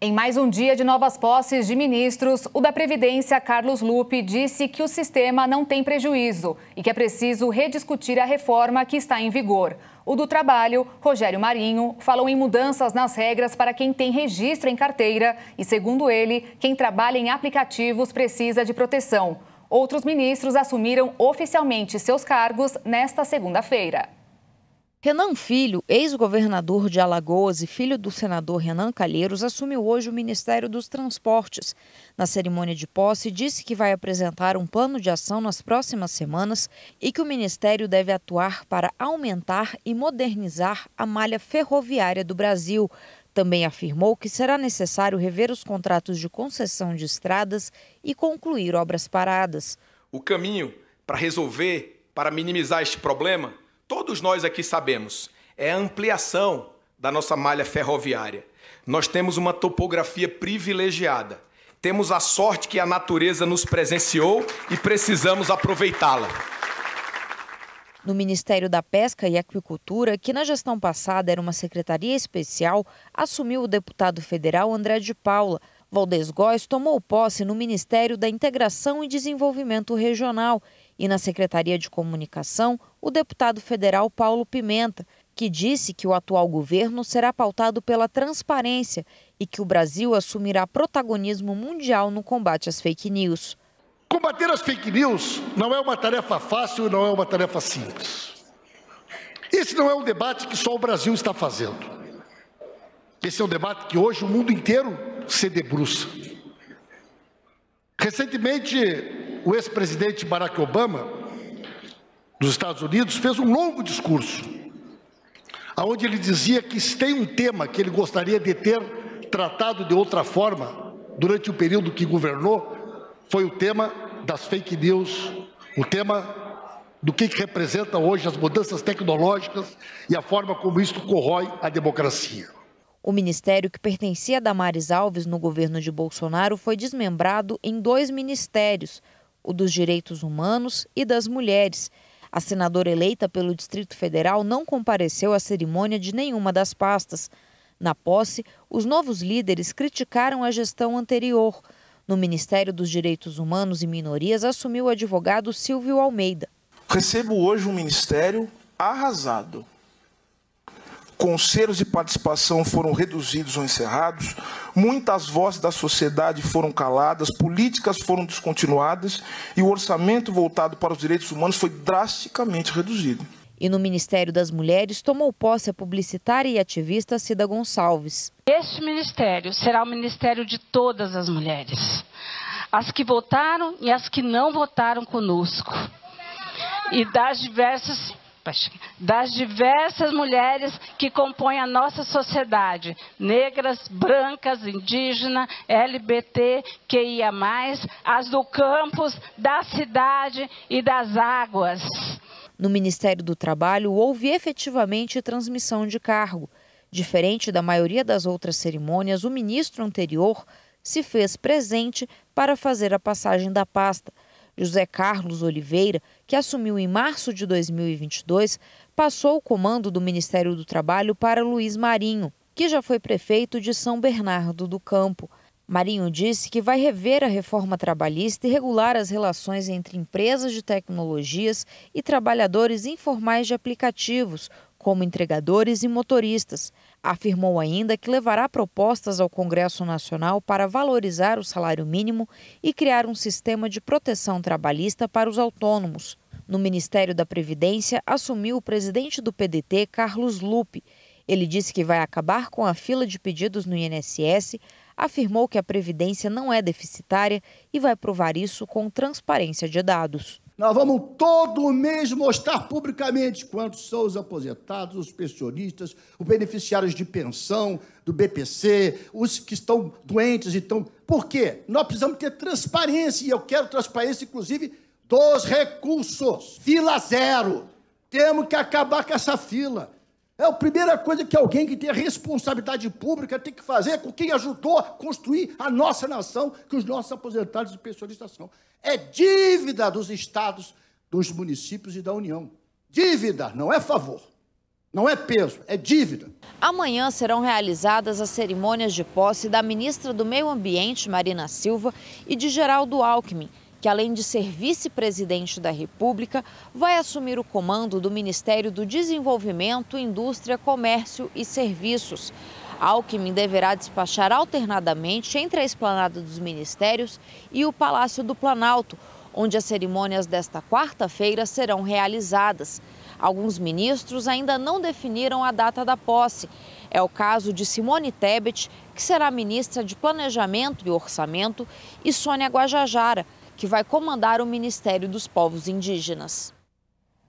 Em mais um dia de novas posses de ministros, o da Previdência, Carlos Lupe, disse que o sistema não tem prejuízo e que é preciso rediscutir a reforma que está em vigor. O do Trabalho, Rogério Marinho, falou em mudanças nas regras para quem tem registro em carteira e, segundo ele, quem trabalha em aplicativos precisa de proteção. Outros ministros assumiram oficialmente seus cargos nesta segunda-feira. Renan Filho, ex-governador de Alagoas e filho do senador Renan Calheiros, assumiu hoje o Ministério dos Transportes. Na cerimônia de posse, disse que vai apresentar um plano de ação nas próximas semanas e que o ministério deve atuar para aumentar e modernizar a malha ferroviária do Brasil. Também afirmou que será necessário rever os contratos de concessão de estradas e concluir obras paradas. O caminho para resolver, para minimizar este problema, todos nós aqui sabemos, é a ampliação da nossa malha ferroviária. Nós temos uma topografia privilegiada. Temos a sorte que a natureza nos presenciou e precisamos aproveitá-la. No Ministério da Pesca e Aquicultura, que na gestão passada era uma secretaria especial, assumiu o deputado federal André de Paula. Valdez Góes tomou posse no Ministério da Integração e Desenvolvimento Regional e na Secretaria de Comunicação, o deputado federal Paulo Pimenta, que disse que o atual governo será pautado pela transparência e que o Brasil assumirá protagonismo mundial no combate às fake news. Combater as fake news não é uma tarefa fácil, não é uma tarefa simples. Esse não é um debate que só o Brasil está fazendo. Esse é um debate que hoje o mundo inteiro se debruça. Recentemente, o ex-presidente Barack Obama, dos Estados Unidos, fez um longo discurso, onde ele dizia que se tem um tema que ele gostaria de ter tratado de outra forma durante o período que governou, foi o tema das fake news, o tema do que, representa hoje as mudanças tecnológicas e a forma como isso corrói a democracia. O ministério que pertencia a Damares Alves no governo de Bolsonaro foi desmembrado em dois ministérios, o dos Direitos Humanos e das Mulheres. A senadora eleita pelo Distrito Federal não compareceu à cerimônia de nenhuma das pastas. Na posse, os novos líderes criticaram a gestão anterior. No Ministério dos Direitos Humanos e Minorias assumiu o advogado Silvio Almeida. Recebo hoje um ministério arrasado conselhos de participação foram reduzidos ou encerrados, muitas vozes da sociedade foram caladas, políticas foram descontinuadas e o orçamento voltado para os direitos humanos foi drasticamente reduzido. E no Ministério das Mulheres tomou posse a publicitária e ativista Cida Gonçalves. Este ministério será o ministério de todas as mulheres, as que votaram e as que não votaram conosco, e das diversas das diversas mulheres que compõem a nossa sociedade, negras, brancas, indígenas, LGBT, QIA+, as do campus, da cidade e das águas. No Ministério do Trabalho, houve efetivamente transmissão de cargo. Diferente da maioria das outras cerimônias, o ministro anterior se fez presente para fazer a passagem da pasta. José Carlos Oliveira, que assumiu em março de 2022, passou o comando do Ministério do Trabalho para Luiz Marinho, que já foi prefeito de São Bernardo do Campo. Marinho disse que vai rever a reforma trabalhista e regular as relações entre empresas de tecnologias e trabalhadores informais de aplicativos, como entregadores e motoristas. Afirmou ainda que levará propostas ao Congresso Nacional para valorizar o salário mínimo e criar um sistema de proteção trabalhista para os autônomos. No Ministério da Previdência, assumiu o presidente do PDT, Carlos Lupe. Ele disse que vai acabar com a fila de pedidos no INSS, afirmou que a Previdência não é deficitária e vai provar isso com transparência de dados. Nós vamos todo mês mostrar publicamente quantos são os aposentados, os pensionistas, os beneficiários de pensão, do BPC, os que estão doentes. Então, por quê? Nós precisamos ter transparência, e eu quero transparência, inclusive, dos recursos. Fila zero. Temos que acabar com essa fila. É a primeira coisa que alguém que tem responsabilidade pública tem que fazer com quem ajudou a construir a nossa nação, que os nossos aposentados e pensionistas são. É dívida dos estados, dos municípios e da União. Dívida, não é favor. Não é peso, é dívida. Amanhã serão realizadas as cerimônias de posse da ministra do Meio Ambiente, Marina Silva, e de Geraldo Alckmin, que além de ser vice-presidente da República, vai assumir o comando do Ministério do Desenvolvimento, Indústria, Comércio e Serviços. Alckmin deverá despachar alternadamente entre a esplanada dos ministérios e o Palácio do Planalto, onde as cerimônias desta quarta-feira serão realizadas. Alguns ministros ainda não definiram a data da posse. É o caso de Simone Tebet, que será ministra de Planejamento e Orçamento, e Sônia Guajajara, que vai comandar o Ministério dos Povos Indígenas.